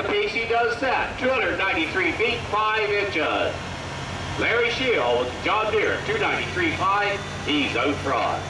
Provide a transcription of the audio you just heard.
The pace he does set, 293 feet, 5 inches. Larry Shield with John Deere, 293.5, he's out front.